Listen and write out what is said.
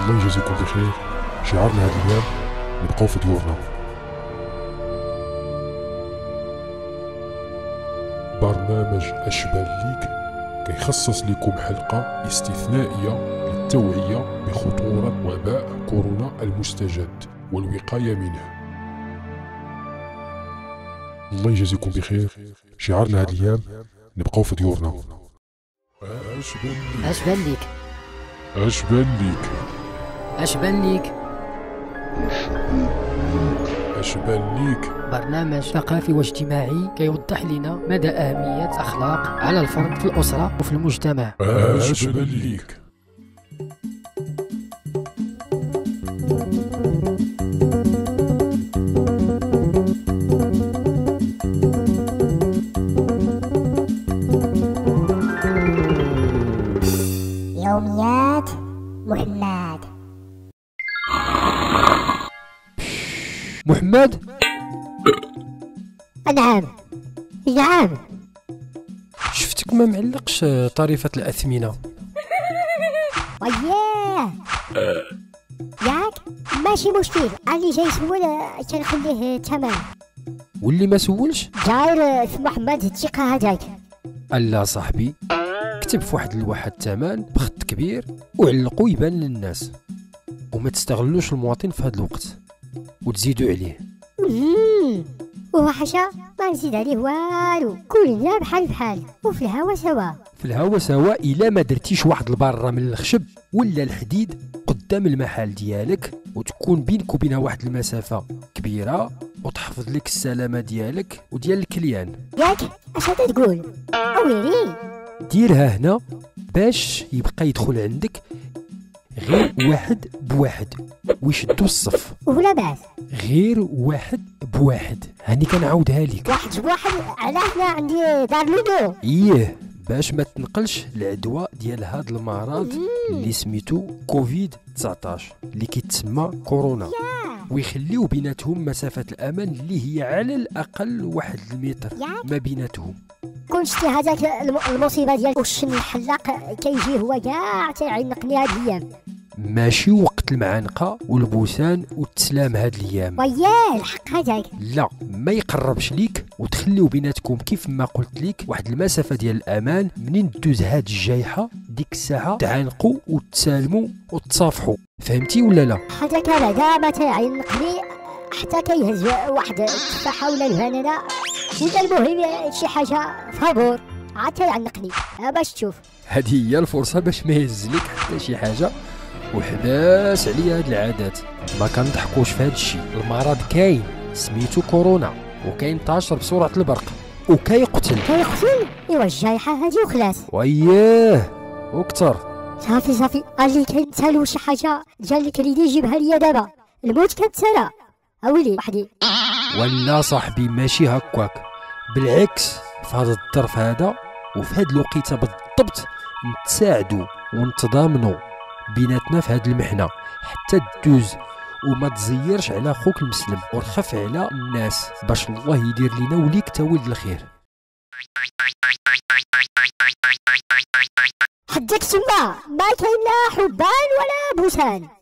الله يجازيكم بخير شعارنا هذا اليوم نبقاو في ديورنا برنامج أشبال ليك كيخصص لكم حلقة استثنائية للتوعية بخطورة وباء كورونا المستجد والوقاية منه. الله يجازيكم بخير. شعارنا هذا الأيام نبقاو في ديورنا أشبال ليك. اش بان ليك. أشبال ليك. اش بان ليك أشبال ليك. برنامج ثقافي واجتماعي كيوضح لنا مدى أهمية الأخلاق على الفرد في الأسرة وفي المجتمع. أشبال ليك. يوميات محمد محمد؟ نعم. نعم. شفتك ما معلقش طريفة الأثمنة. وياه. ياك ماشي مشكل. اللي جاي يسول تنخليه تمام. واللي ما سولش؟ جاير آه، في محمد الثقة هذاك. ألا صاحبي كتب في واحد الواحد الثمن بخط كبير وعلقو يبان للناس. وما تستغلوش المواطن في هذا الوقت. وتزيدوا عليه. وحشا ما نزيد عليه والو. كلنا بحال بحال. وفي الهوا سوا. في الهوا سوا إلا ما درتيش واحد البرة من الخشب ولا الحديد قدام المحل ديالك وتكون بينك وبينها واحد المسافة كبيرة وتحفظ لك السلامة ديالك وديال الكليان. ياك اش تقول؟ أويلي. ديرها هنا باش يبقى يدخل عندك غير واحد بواحد. ويشدوا الصف؟ ولا باس غير واحد بواحد. هاني كنعاودها لك واحد بواحد على هنا عندي دار لودو إيه باش ما تنقلش العدوى ديال هاد المرض اللي سميتو كوفيد 19 اللي كيتسمى كورونا. ويخليو بيناتهم مسافة الأمان اللي هي على الأقل واحد المتر ما بيناتهم. كون شتي هذاك الم- المصيبة ديال وش الحلاق كيجي هو كاع تيعنقني هاد الأيام. ماشي وقت المعانقة والبوسان والتسلام هاد الأيام. وياه الحق هذاك. لا ما يقربش ليك وتخليو بيناتكم كيف ما قلت لك واحد المسافة ديال الأمان منين دوز هاد الجايحة؟ ديك الساعة تعانقوا وتسالموا وتصافحوا فهمتي ولا لا؟ هذاك بعدا ما تيعنقني حتى كيهز واحد التفاحه ولا البنانه ولا المهم شي حاجة فابور عاد تيعنقني باش تشوف. هذه هي الفرصة باش ما يهزلك حتى شي حاجة. وحباس عليا هاد العادات. ما كنضحكوش في هاد الشيء المرض كاين سميتو كورونا. وكينتشر بسرعة البرق. وكيقتل. كيقتل؟ إيوا الجايحه هادي وخلاص. وياه! وكتر صافي صافي. اللي كنتسالو شي حاجة. ديال الكريدي جيبها ليا دابا. الموت كتسالى اويلي وحدي. ولا صاحبي ماشي هكاك. بالعكس في هذا الظرف هذا وفي هاد الوقيتة بالضبط نتساعدوا ونتضامنوا بيناتنا في هاد المحنة. حتى تدوز وما تزيرش على خوك المسلم ونخف على الناس. باش الله يدير لنا وليك تا ولد الخير. حدك تما ما كاين لا حبان ولا بوسان.